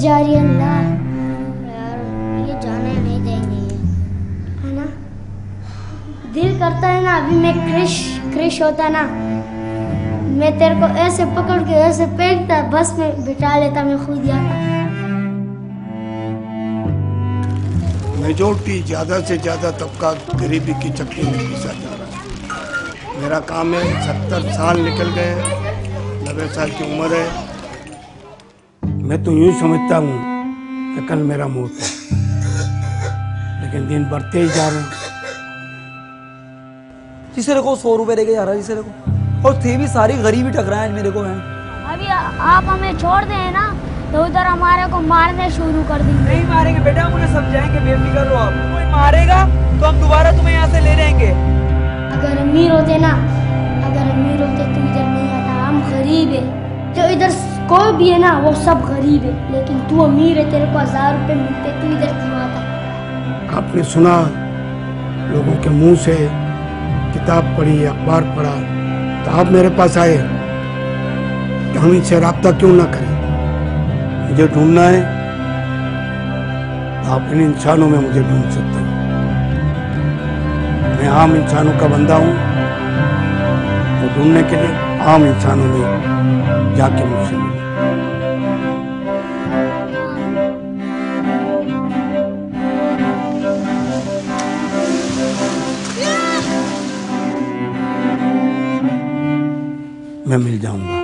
जा रही है अल्लाह यार, ये जाने नहीं देंगे है ना? दिल करता है ना, अभी मैं क्रिश क्रिश होता ना। मैं तेरे को ऐसे पकड़ के, ऐसे फेंकता, बस में बिठा लेता, मैं खुद जाता मेजोरिटी ज़्यादा से ज़्यादा तबका गरीबी की चक्की में पिसा जा रहा है। मेरा काम है, सत्तर साल निकल गए, नब्बे साल की उम्र है। मैं तो यूँ समझता हूँ कि कल मेरा मौत है। लेकिन दिन बढ़ते ही जा रहे हैं। जिसे को सौ रुपए लेके जा रहा है जिसे को और थे भी सारी गरीबी टकराए आज मेरे को हैं। अभी आप हमें छोड़ दें ना? तो उधर हमारे को मारने शुरू कर देंगे। नहीं मारेंगे बेटा हम उन्हें समझाएँगे बेफिक्र रहो आप। कोई मारेगा तो हम दोबारा तुम्हें यहाँ से ले जाएँगे। अगर अमीर होते ना कोई भी है ना, वो सब गरीब है। लेकिन तू अमीर है, तेरे को हज़ार रुपए मिलते, तू इधर आपने सुना, लोगों के मुँह से किताब पढ़ी, अखबार पढ़ा तो आप मेरे पास आए। हम इनसे रबता क्यों ना करें? मुझे ढूंढना है, आप इन इंसानों में मुझे ढूंढ सकते हैं। मैं आम इंसानों का बंदा हूँ तो ढूँढने के लिए आम इंसानों में जाके मुझसे मिले मैं मिल जाऊँगा